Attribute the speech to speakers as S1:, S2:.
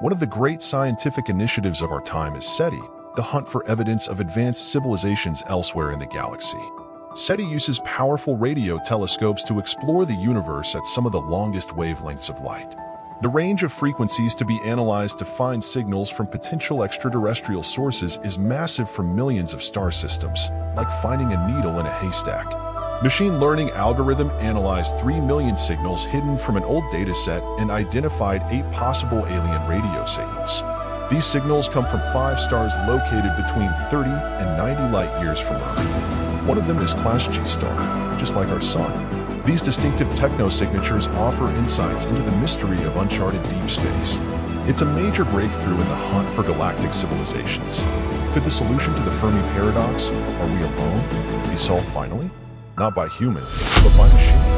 S1: One of the great scientific initiatives of our time is SETI, the hunt for evidence of advanced civilizations elsewhere in the galaxy. SETI uses powerful radio telescopes to explore the universe at some of the longest wavelengths of light. The range of frequencies to be analyzed to find signals from potential extraterrestrial sources is massive for millions of star systems, like finding a needle in a haystack. Machine learning algorithm analyzed 3 million signals hidden from an old dataset and identified eight possible alien radio signals. These signals come from five stars located between 30 and 90 light years from Earth. One of them is Class G star, just like our Sun. These distinctive techno-signatures offer insights into the mystery of uncharted deep space. It's a major breakthrough in the hunt for galactic civilizations. Could the solution to the Fermi paradox, are we alone, be solved finally? Not by human, but by machine.